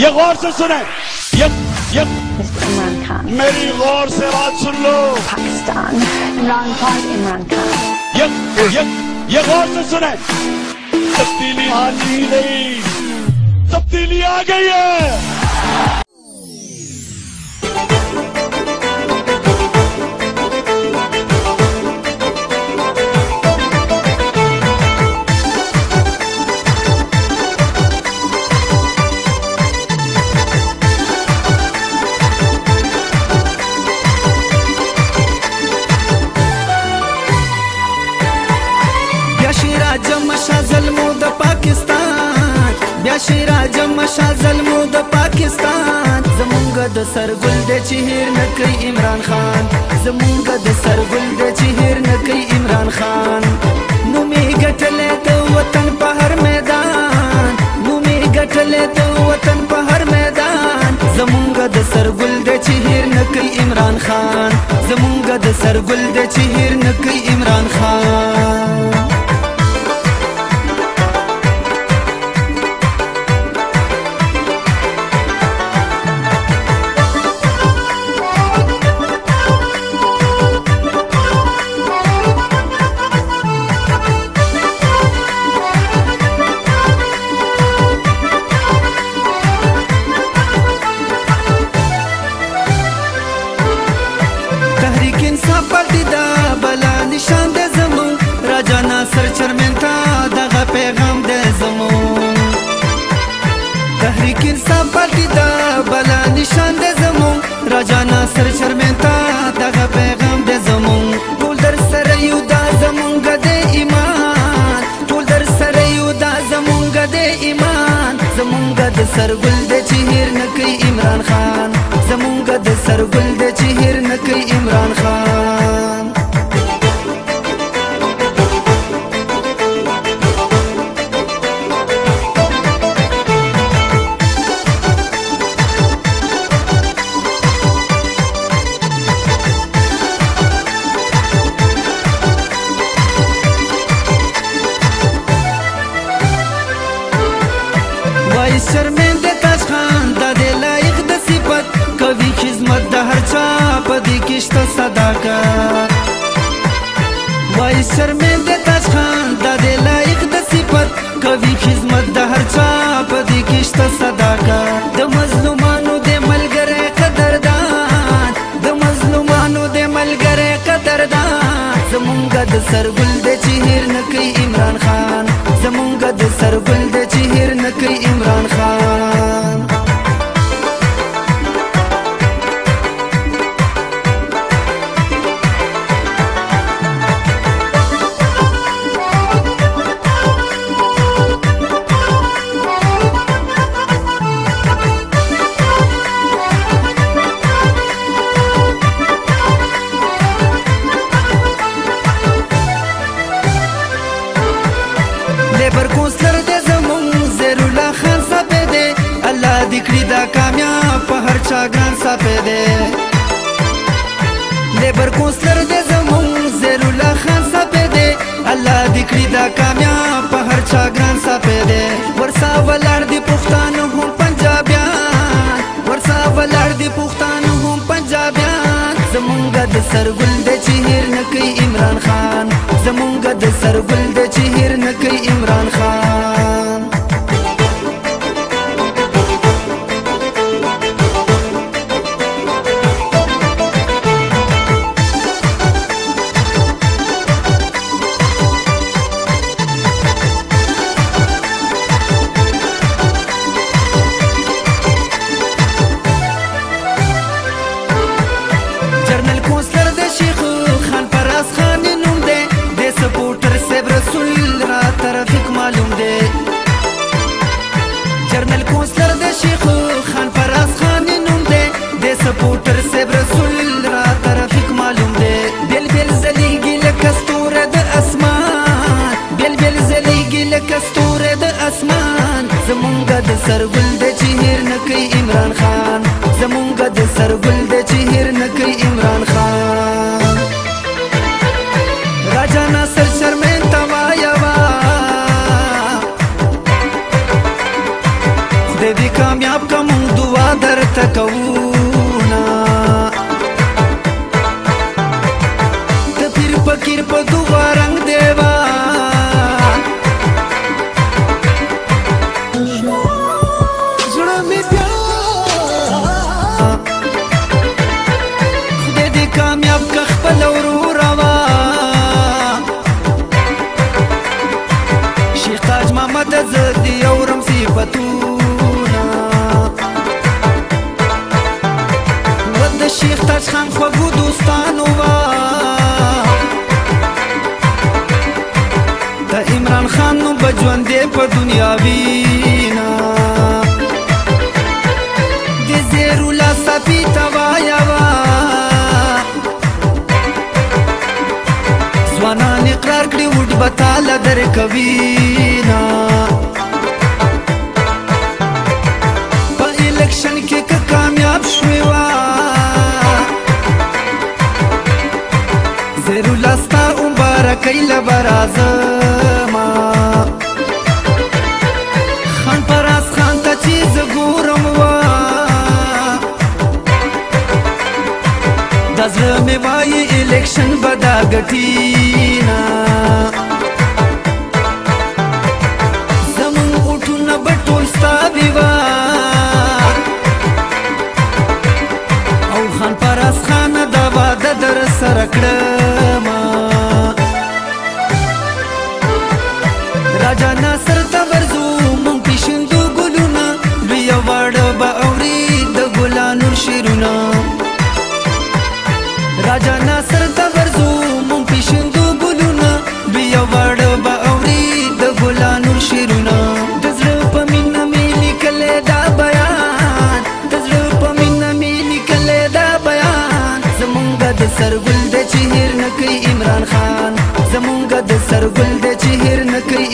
یہ غور سے سنیں یہ یہ عمران خان میری غور سے بات سن لو پاکستان عمران خان عمران خان یہ یہ یہ غور سے سنیں تبدیلی آتی نہیں تبدیلی آ گئی ہے راجم شاه ظلمو د پاکستان بیا شي راجم شاه ظلمو د پاکستان زمونږ د سرګل د چهیر نکي عمران خان زمونږ د سرګل د چهیر نکي عمران خان نو می ګټلې د وطن په هر میدان نو می ګټلې د وطن په هر میدان زمونږ د سرګل د چهیر نکي عمران خان زمونږ د سرګل د چهیر نکي عمران خان مسافر دی دا بلا نشان د زمون راجا ناصر چرمن تا دغه پیغام د زمون تحریک انصاف دی دا بلا نشان د زمون راجا ناصر چرمن تا دغه پیغام د زمون ټول در سره یو دا زمون د ایمان ټول در سره یو دا زمون د ایمان زمون د سرګل د چیر نکي عمران خان زمون د سرګل شرمند تاج خان د دې لایق د صفت کوي خدمت د هر چا په دې کې شته صداقت وای شرمند تاج خان د دې لایق د صفت کوي خدمت د هر چا په دې کې شته صداقت د مظلومانو د ملګری قدردان د مظلومانو د ملګری قدردان زمونږ د سرګل د چیر نکي عمران خان زمونږ د سرګل آزاد کړی دا کامیاب په هر چا ګران ساته دی لیبر کونسلر دې زمون زیر الله خان ساته دی الله دې کړی دا کامیاب په هر چا ګران ساته دی ورسا ولړ دې پښتون هم پنجابیان ورسا ولړ دې پښتون هم پنجابیان زمونږ د سرګل د چهیر نکي عمران خان زمونږ د سرګل د ریپورټر سیب رسول را ترافیک معلوم دی بیل بیل زلیږي لکه ستوره د اسمان بیل بیل زلیږي لکه ستوره د اسمان زمونږ د سرګل د چې هیر نه کوي عمران خان زمونږ د سرګل د چې هیر نه کوي عمران خان راجا ناصر شرمن توایا وا د دې کامیاب کوم دعا درته کوو ماته زه دې اورم صفتونه و د شیخ تاج خان خوږو دوستانو وه د عمران خان نوم به ژوندې په دنیا وینه د زیرولا سپي ته وایه وه ځوانان اقرار کړي وډ به تاله در کوي نه خبره کوي لبرازما خان پراس خان ته چې زه ګورم وا دا زړه مې وایي الیکشن به دا ګټي سرګل د چهیر نکي عمران خان زمونږ د سرګل د چهیر نکي